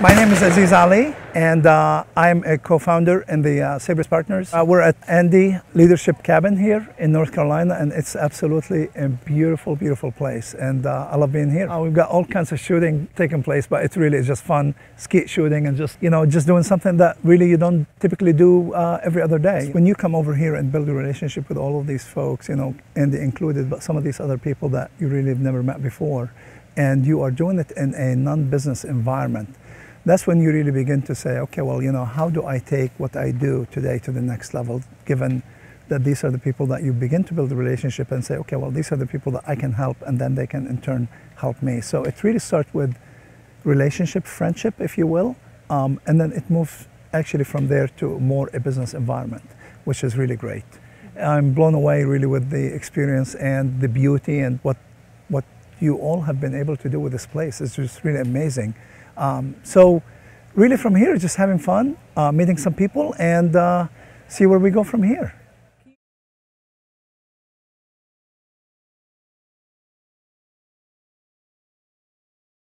My name is Aziz Ali, and uh, I'm a co-founder in the uh, Saybrus Partners. Uh, we're at Andy Leadership Cabin here in North Carolina, and it's absolutely a beautiful, beautiful place. And uh, I love being here. Uh, we've got all kinds of shooting taking place, but it really is just fun, skeet shooting, and just you know, just doing something that really you don't typically do uh, every other day. When you come over here and build a relationship with all of these folks, you know, Andy included, but some of these other people that you really have never met before, and you are doing it in a non-business environment that's when you really begin to say, okay, well, you know, how do I take what I do today to the next level, given that these are the people that you begin to build a relationship and say, okay, well, these are the people that I can help, and then they can in turn help me. So it really starts with relationship, friendship, if you will, um, and then it moves actually from there to more a business environment, which is really great. I'm blown away really with the experience and the beauty and what what you all have been able to do with this place. It's just really amazing. Um, so really from here, just having fun, uh, meeting some people, and uh, see where we go from here.